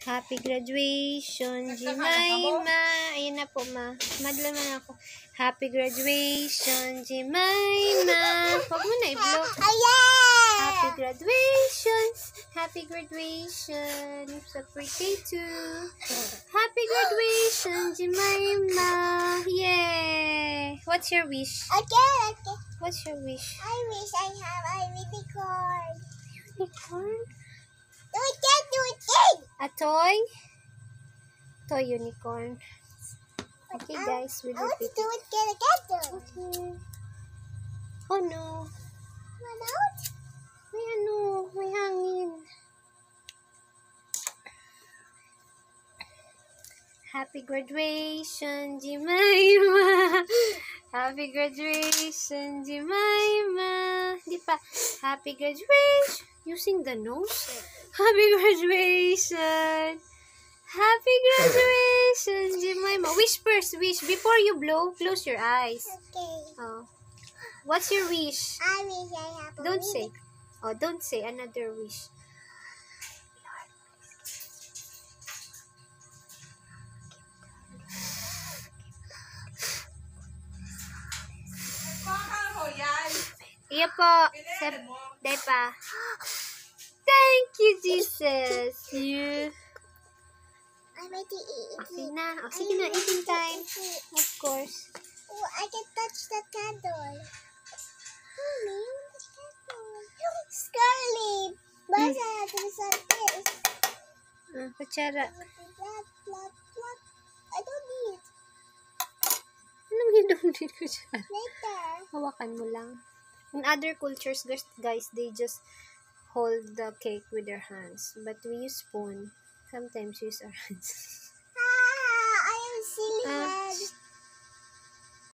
Happy graduation, Jemima. Ayun na po, ma. Madala man ako. Happy graduation, Jemima. Huwag mo na i-blow. Happy graduation. Happy graduation. Sa pre-K2. Happy graduation, Jemima. Yay. What's your wish? Okay, okay. What's your wish? I wish I have a unicorn. Unicorn? A toy? Toy unicorn. Okay, guys. We'll I want to it together. Okay. Oh no. Run out. May ano, may hangin. Happy graduation, Jemima! Happy graduation, Jemima! Di pa. Happy graduation! Using the nose? Happy graduation! Happy graduation, Jemima! Wish first, wish. Before you blow, close your eyes. Okay. Oh. What's your wish? I wish I have a Don't say. Oh, don't say another wish. Iya po. Sep, Depa. Thank you, Jesus. You. I'm ready to eat. Okay na. O, sige na. Eating time. Of course. Oh, I can touch the candle. Mommy, the candle. Scarlet. But I have to this. Ah, kutsara. I don't need. Anong hindi din kutsara? Later. Hawakan mo lang. In other cultures, guys, they just hold the cake with their hands. But we use spoon. Sometimes use our hands.